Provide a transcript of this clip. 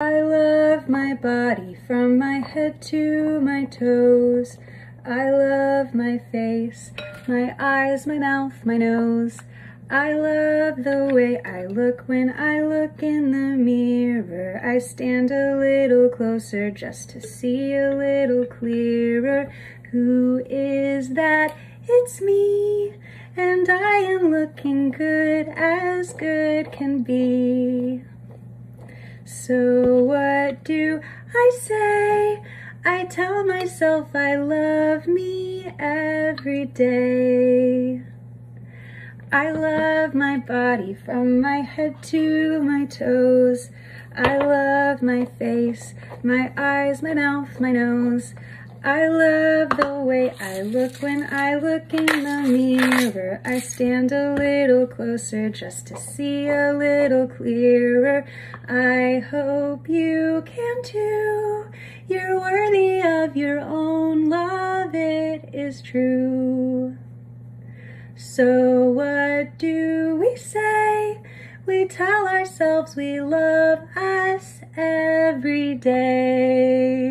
I love my body from my head to my toes. I love my face, my eyes, my mouth, my nose. I love the way I look when I look in the mirror. I stand a little closer just to see a little clearer. Who is that? It's me. And I am looking good as good can be. So what do I say? I tell myself I love me every day. I love my body from my head to my toes. I love my face, my eyes, my mouth, my nose. I love the way I look when I look in the mirror. I stand a little closer just to see a little clearer. I hope you can too. You're worthy of your own love, it is true. So what do we say? We tell ourselves we love us every day.